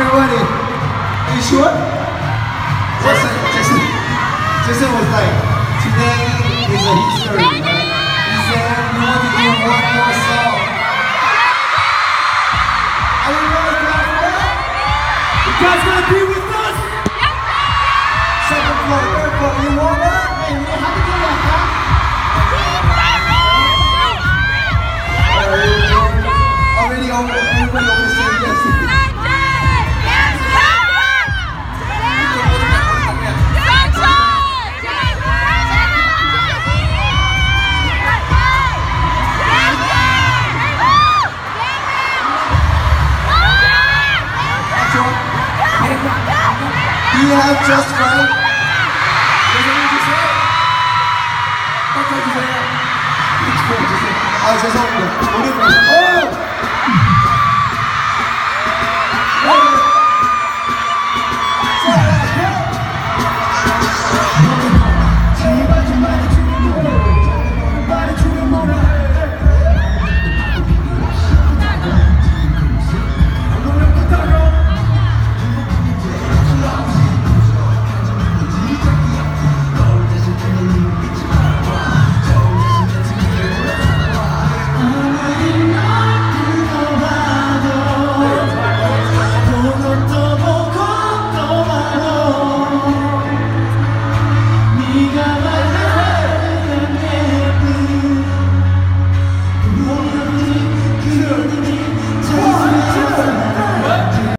everybody, are you sure? Justin, Justin, Justin was like, today is a history. We have just won.